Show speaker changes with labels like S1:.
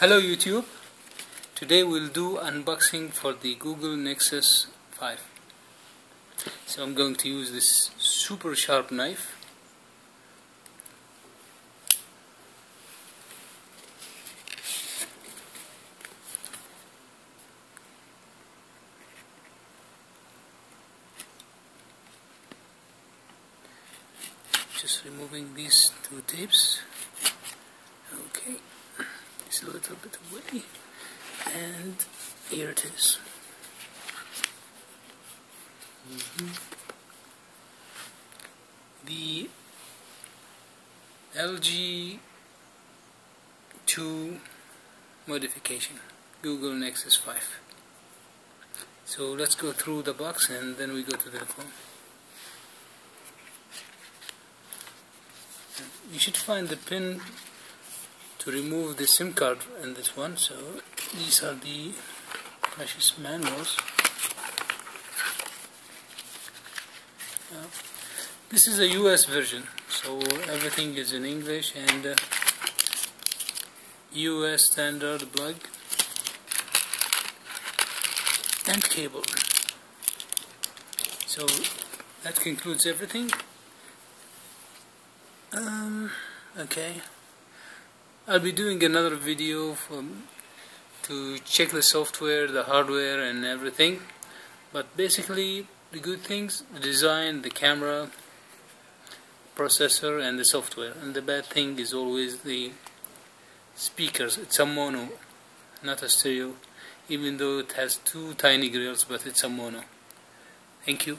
S1: Hello YouTube. Today we'll do unboxing for the Google Nexus 5. So I'm going to use this super sharp knife. Just removing these two tapes. A little bit away and here it is. Mm -hmm. the LG 2 modification. Google Nexus 5 so let's go through the box and then we go to the phone. You should find the pin to remove the SIM card in this one. So these are the precious manuals. Uh, this is a US version so everything is in English and uh, US standard plug and cable. So that concludes everything. Um, okay I'll be doing another video from, to check the software, the hardware and everything but basically the good things, the design, the camera, processor and the software and the bad thing is always the speakers, it's a mono not a stereo even though it has two tiny grills but it's a mono. Thank you.